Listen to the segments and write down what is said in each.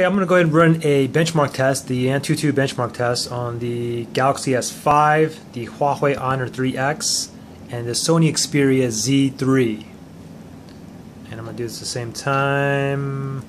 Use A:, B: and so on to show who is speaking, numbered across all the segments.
A: Okay, I'm going to go ahead and run a benchmark test, the Antutu benchmark test on the Galaxy S5, the Huawei Honor 3X, and the Sony Xperia Z3. And I'm going to do this at the same time.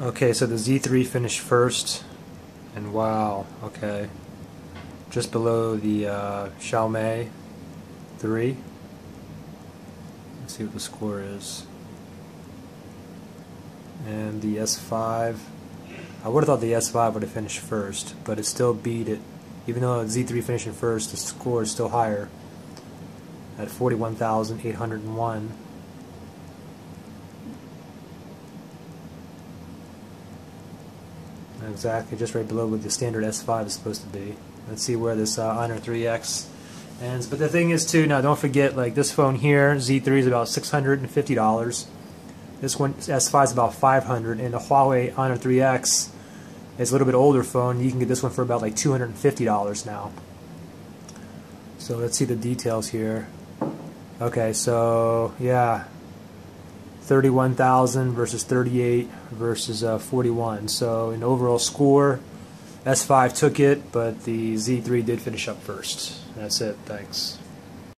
A: Okay, so the Z3 finished first, and wow, okay, just below the uh, Xiaomi 3. Let's see what the score is. And the S5, I would have thought the S5 would have finished first, but it still beat it. Even though the Z3 finished first, the score is still higher at 41,801. Exactly, just right below where the standard S5 is supposed to be. Let's see where this uh, Honor 3X ends. But the thing is, too, now don't forget, like this phone here, Z3 is about $650. This one, S5 is about $500, and the Huawei Honor 3X is a little bit older phone. You can get this one for about like $250 now. So let's see the details here. Okay, so yeah, 31,000 versus 38 versus uh, 41. So in overall score, S5 took it, but the Z3 did finish up first. That's it. Thanks.